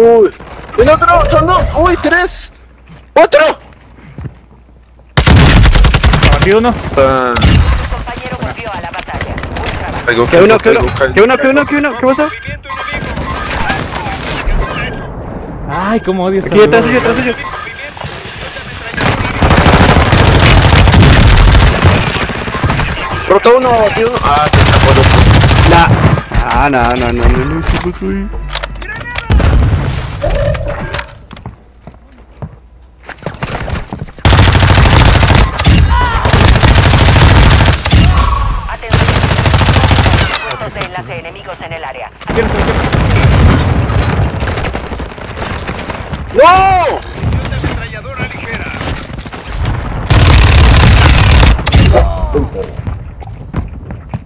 Uy. ¡El otro! ¡Son dos! ¡Uy, tres! ¡Otro! Abatido uno. Ah, Tu compañero volvió a la batalla. Buen trabajo. pegó, Que uno, que uno, que uno, que uno, que uno, ¿qué enemigo. Ay, cómo odio esta Aquí detrás suyo, detrás suyo. Roto uno, uno. Ah, se escapó el otro. La. Ah, no, no, no, no, no, ¿qué pasó ahí? Atención. De enemigos en el área. ¡No! Ametralladora ligera.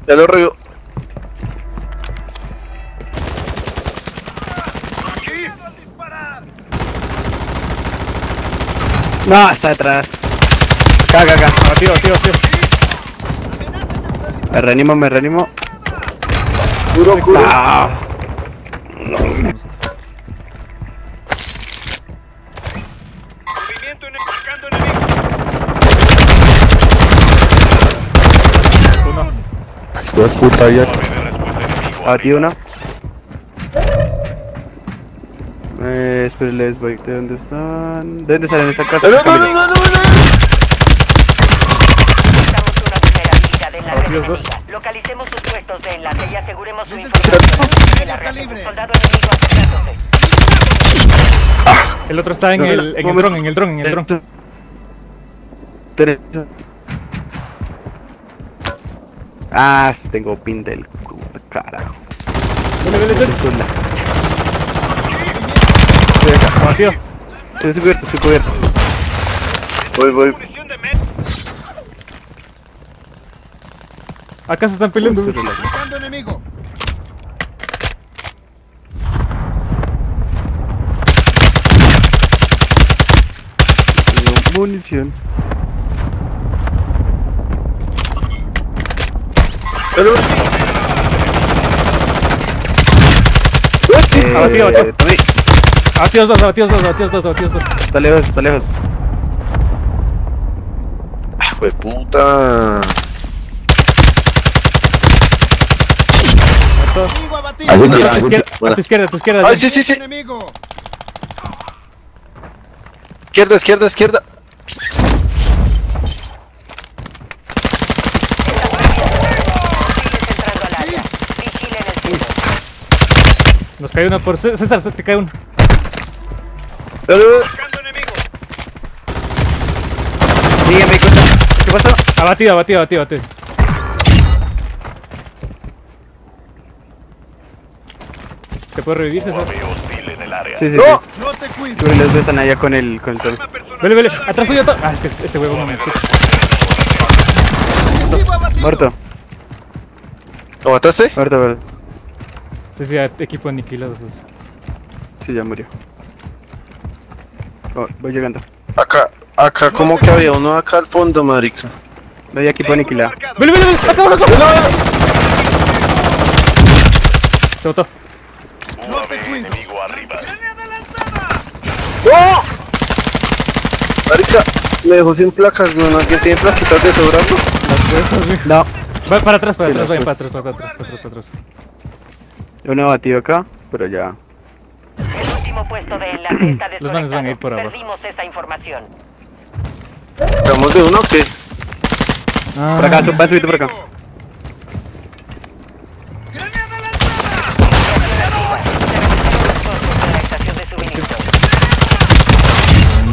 Ya lo revió. Aquí. No, está detrás. Acá, acá, acá. Abatido, abatido, abatido. Me reanimo, me reanimo. Ah, Movimiento en enemigo. Uno. Pues puta, ya. abatido uno. Eh, espérenles, voy. ¿De dónde están? ¿De dónde salen esta casa? ¡No, no, no, no, no, una primera la red enemiga. El otro está en No, el, en el dron, en el dron, en el dron. Ah, sí tengo pin del culo, carajo. Vele. Zula. Abatido. Estoy cubierto, estoy cubierto. Voy, voy. Acá se están peleando. enemigo. Tengo munición. Pero- Eh, Abatido, abatido. Abatidos dos, abatidos dos, abatidos dos, abatidos dos. Está lejos, está lejos. Ah, fue puta. A tu izquierda, a tu izquierda, a tu izquierda. Ay, sí, sí, sí. Enemigo. Izquierda, izquierda, izquierda. Civiles entrando al área. Vigilen el cielo. Nos cae uno por Cé- César, te cae uno. Enemigo. Dígame, cosa. ¿Qué pasó? Abatido, abatido, abatido, abatido. ¿Se puede revivir, César? Sí, sí, ¡No! sí. No te cuido. Tú les besan allá con el, con el personal. Vele, vele, atrás tuyo. Ah, es que este huevo no me escucha. Enemigo abatido. Muerto, ¿Lo mataste? muerto, muerto. Sí, sí, equipo aniquilado. pues. Sí, ya murió. Oh, voy llegando. Acá, acá como que había uno acá al fondo, marica. Voy equipo aniquilado. Vele, vele, vele, acá, acá, acá. Se botó. No. Granada lanzada. ¡Oh! Marica, me dejó sin placas, ¿no? ¿Alguien tiene plaquitas de sobrando? No, Va para atrás, para atrás, para atrás, para atrás, para atrás, para atrás. Yo no he batido acá, pero ya. El último puesto de enlace está Los manes van a ir por abajo. Perdimos esa información. ¿Estamos de uno o qué? Ah, Por acá, sub- va a subir por acá.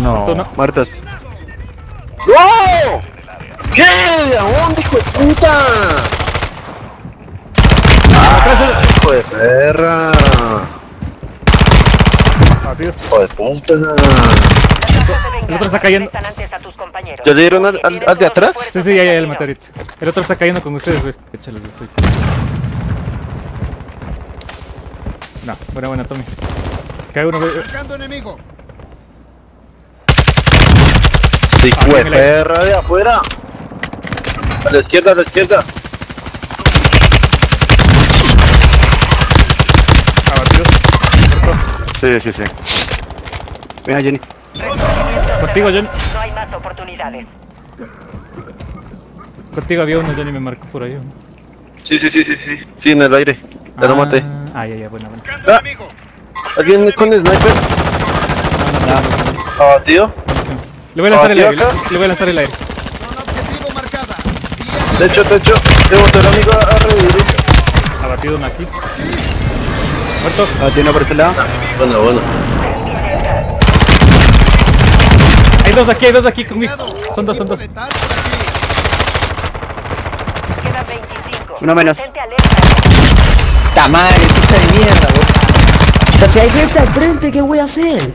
No. Muertos. ¡No! ¿Qué? ¿A dónde, hijo de puta? ¡Ah, hijo de perra! Abatido. ¡Hijo de puta! El otro está cayendo. ¿Ya le dieron al- al- al de atrás? Sí, sí, ya, ya, ya, el maté ahorita. El otro está cayendo con ustedes, güey. Échale, güey, estoy. No, buena, buena, Tommy. Cae uno, güey. Enemigo. ¡Sí, hijo de me la- perra de afuera! A la izquierda, a la izquierda. Abatido. Muerto. Sí, sí, sí. Venga, Jenny. Contigo, Johnny. No hay más oportunidades. Contigo había uno, Johnny me marcó por ahí. ¿no? Sí, sí, sí, sí, sí. Sí, en el aire. Ya lo maté. Ah, ya, ya, bueno, bueno. Ah, ¿Alguien con sniper? Ah, tío. Le voy a lanzar Ah, el aire, le, voy a lanzar el aire. De hecho, debo tener amigo a revivir. Abatido uno aquí. Muerto. Ah, tiene uno por este lado. Bueno, bueno. Hay dos aquí, hay dos aquí conmigo. Son dos, son dos. Letal por aquí. Quedan 25. Uno menos. ¡Ta madre, puta de mierda, weón! O sea, si hay gente al frente, ¿qué voy a hacer?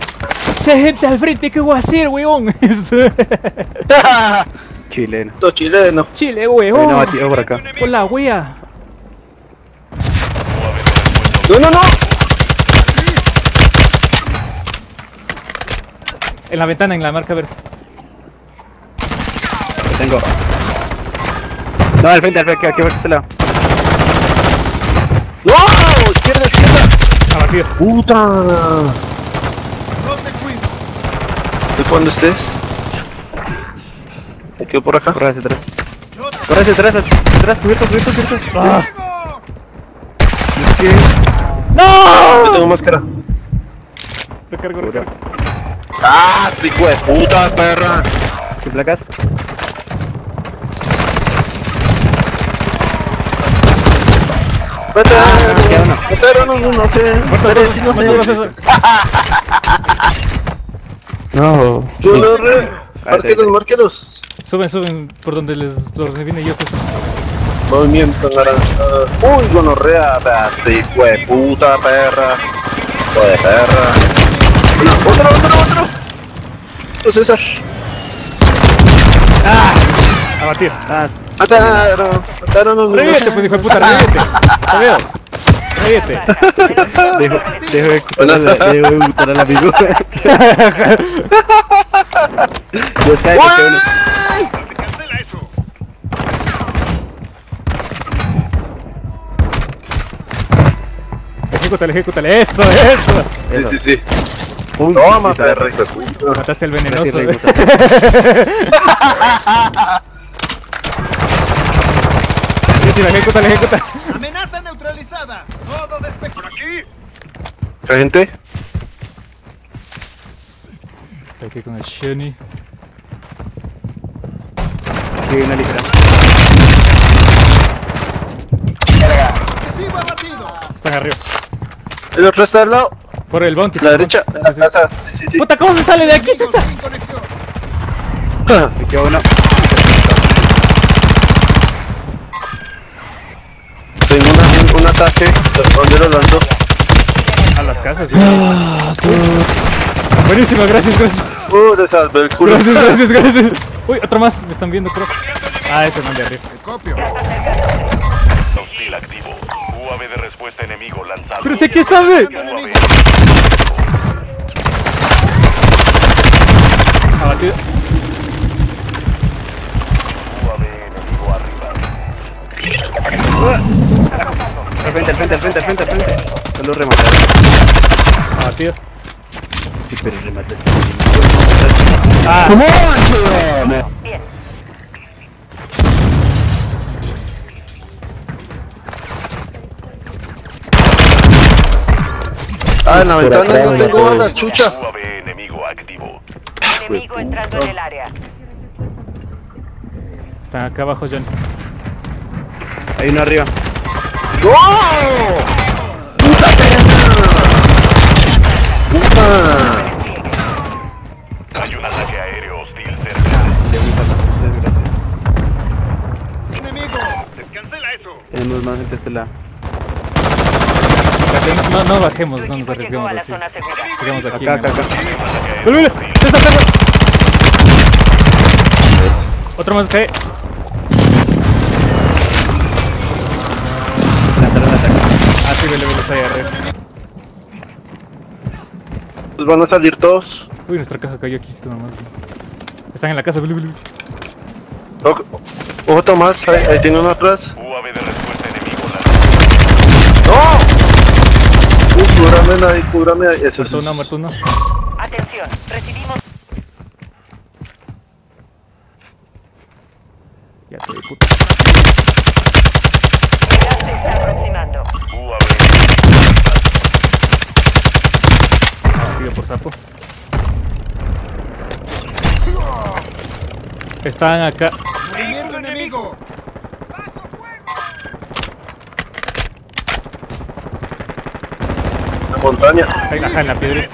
Si hay gente al frente, ¿qué voy a hacer, weón? Chileno. Todo chileno. Chile, Hay weón. abatido por acá. Con la wea. No, no, no. En la ventana, en la marca verde. Lo tengo. No, al frente, al frente, aquí por este lado. ¡No! Izquierda, izquierda. Abatido. ¡Puta! Te cuido. ¿De cuándo estés? Me quedo por acá. Corre hacia atrás. Corre hacia atrás, hacia atrás, cubierto, cubierto, cubierto. Ah. Digo. Yo tengo máscara. Recargo, recargo. ¡Ah! ¡Hijo de puta, perra! ¿Qué placas? ¡Vete! uno. ¡Vete! No, no, no sé. No sé. No. Yo lo re... Marqueros, marqueros. Suben, suben por donde les los viene yo. pues. Movimiento naranja. Uy, gonorrea, hijo de puta perra. De perra. Otro, otro, otro, otro. Otro César. Abatido. Ah, Mataron. Mataron a los Revierte, pues hijo de puta, revierte. Te veo. Revierte. dejo, dejo de al- dejo de gustar al amigo. Los cae Ejecútale, ejecútale. Eso, eso. Sí, sí, sí. Pum, Toma, puta. Mataste al Gracias, venenoso. Ejecútale, ejecútale, ejecútale. Amenaza neutralizada. Todo despe... Por aquí. ¿Hay gente? Aquí con el Shiny. Aquí hay una ligera. Están arriba. El otro está al lado. Por el bounty. La derecha. En la casa. Sí, sí, sí. Puta, ¿cómo se sale de aquí, conexión. Me queda uno. Tengo una, un ataque. ¿Dónde lo lanzo? A las casas. Buenísimo, gracias, gracias. Uh, le salvé el culo. Gracias, gracias, gracias. Uy, otro más. Me están viendo, creo. Ah, ese man de arriba. Copio. Hostil activo. UAV de respuesta enemigo lanzado. Pero si aquí está. Enemigo. Abatido. Al frente, al frente, al frente, al frente, al frente. Solo rematar. Abatido. Sí, pero. Ah, Bien. Ah, en la ventana no tengo la chucha. UAV enemigo activo. Enemigo entrando en el área. están acá abajo, John. Hay uno arriba. ¡No! ¡Puta ¡Puta! Hay un ataque aéreo hostil cerca. De un pata. Desgracia. Enemigo. Cancela eso. Tenemos más gente de este lado. No, no bajemos, no nos Equipo llegó arriesguemos a la así. Sigamos aquí. Acá, acá, acá. Hay un ataque aéreo ¡Vele, vele! hostil. ¡César, César! Otro más el ataque. Ah, sí, vele, vele, está ahí arriba. Pues van a salir todos. Uy, nuestra caja cayó aquí, esto nomás. Están en la casa, vele, vele. Ojo Tomás, ahí, ahí tiene uno atrás. UAV de respuesta cúbrame ahí, cúbrame. Eso es. Muerto uno, muerto uno. Atención, recibimos Ya te puta. el se está aproximando. Sigue por sapo. Están acá. ¡Movimiento enemigo! Montaña. Ahí, Ajá, en la piedra.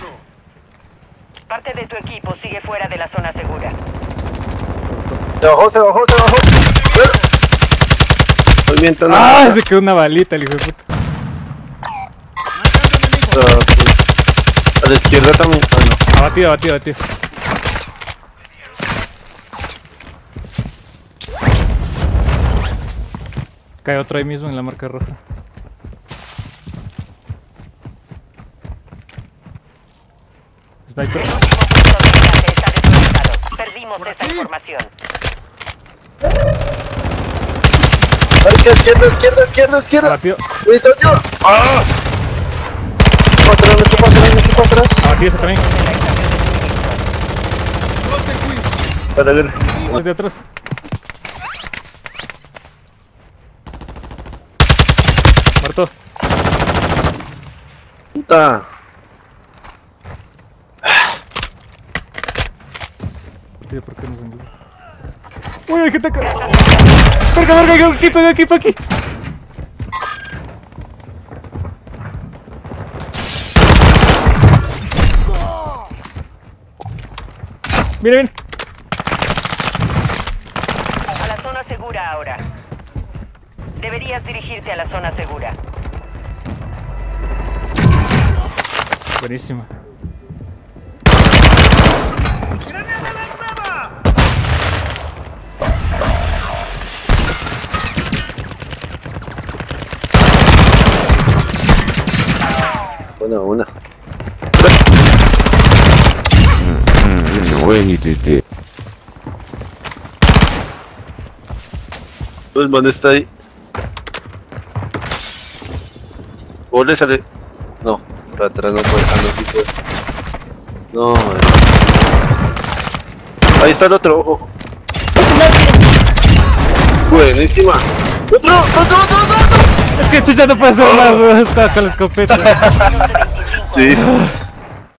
Parte de tu equipo sigue fuera de la zona segura. Se bajó, se bajó, se bajó. Movimiento en ¡Ah! Se quedó una balita, el hijo de puta. Ah, A la izquierda también. Ah, Abatido, abatido, abatido. Cae otro ahí mismo en la marca roja. Está ahí, El último punto de enlace está desconectado. Perdimos esa información. no. Ay, que izquierda, izquierda, izquierda, izquierda. abatido. Cuidado, yo. ¡Ah! Para atrás, me chupa atrás, me chupa atrás. Abatido ese también. ¡No te cuido! Espera, viene. Los de atrás. Muerto. Puta. Tío, ¿por qué no se envió? Uy, hay gente acá. Verga, verga, equipo, hay un equipo aquí. Miren, A la zona segura ahora. Deberías dirigirte a la zona segura. buenísima. Una, una. Pues, man está ahí. ¿O le sale? No, para atrás no puede. Ah, no, sí puede. No, man. Ahí está el otro, ojo. Buenísima. ¡Otro! ¡Otro, otro, otro! otro! Es que chucha no puede hacer más, está con la escopeta. Menos de 25 Sí.